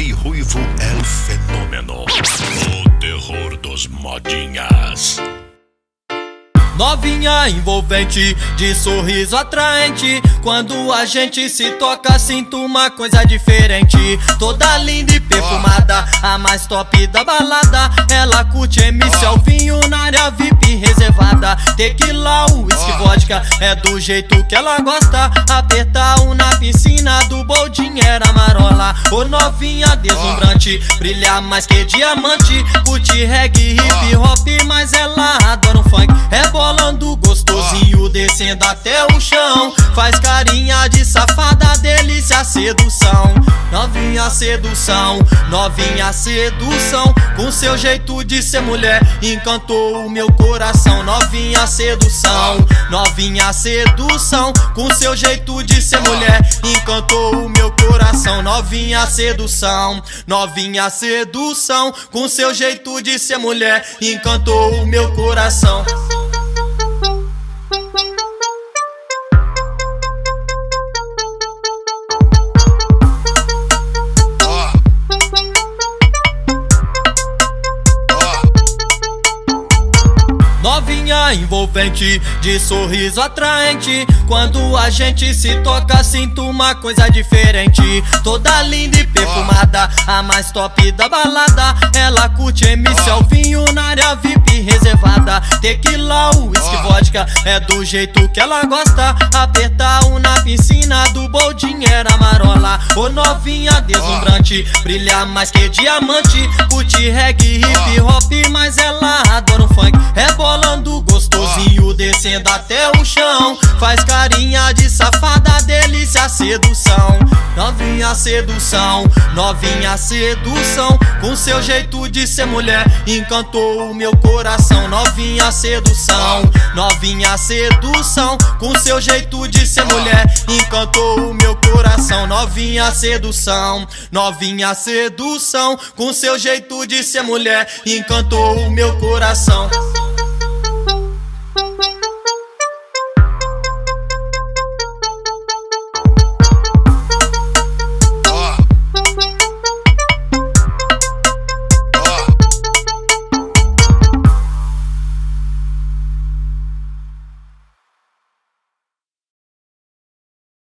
vivo é o fenômeno. O terror dos modinhas. Novinha envolvente, de sorriso atraente. Quando a gente se toca, sinto uma coisa diferente. Toda linda e perfumada, a mais top da balada. Ela curte MC VIP Tequila, uísque, vodka, é do jeito que ela gosta. Apertar um na piscina do boldinho era marola. Ô novinha deslumbrante, brilha mais que diamante. Curte reggae, hip hop, mas ela adora um funk. É bolando gostosinho, descendo até o chão. Faz carinha de safada, delícia, sedução. Novinha sedução, novinha sedução. Com seu jeito de ser mulher, encantou o meu coração. Novinha sedução, novinha sedução. Com seu jeito de ser mulher, encantou o meu coração. Novinha sedução, novinha sedução. Com seu jeito de ser mulher, encantou o meu coração. Novinha envolvente, de sorriso atraente. Quando a gente se toca, sinto uma coisa diferente. Toda linda e perfumada, a mais top da balada. Ela curte MC Alvinho na área VIP reservada. Tequila, uísque, vodka, é do jeito que ela gosta. Apertar um na piscina do boldinho era marola. Ô novinha deslumbrante, brilha mais que diamante. Curte reggae, hip hop, mas descendo até o chão. Faz carinha de safada, delícia, sedução. Novinha sedução, novinha sedução. Com seu jeito de ser mulher, encantou o meu coração. Novinha sedução, novinha sedução. Com seu jeito de ser mulher, encantou o meu coração. Novinha sedução, novinha sedução. Com seu jeito de ser mulher, encantou o meu coração.